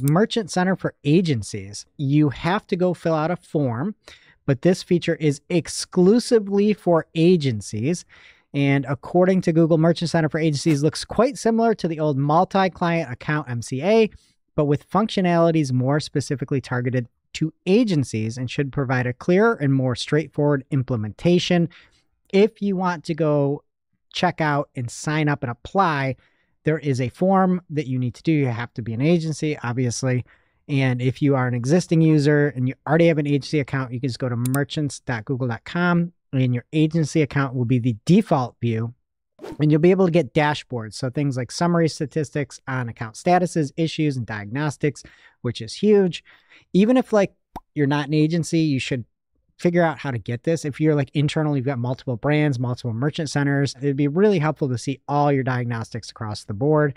Merchant Center for agencies. You have to go fill out a form, but this feature is exclusively for agencies. And according to Google, Merchant Center for agencies looks quite similar to the old multi client account MCA, but with functionalities more specifically targeted to agencies and should provide a clearer and more straightforward implementation. If you want to go check out and sign up and apply, there is a form that you need to do. You have to be an agency, obviously. And if you are an existing user and you already have an agency account, you can just go to merchants.google.com and your agency account will be the default view. And you'll be able to get dashboards. So things like summary statistics on account statuses, issues, and diagnostics, which is huge. Even if like you're not an agency, you should figure out how to get this. If you're like internal, you've got multiple brands, multiple merchant centers, it'd be really helpful to see all your diagnostics across the board.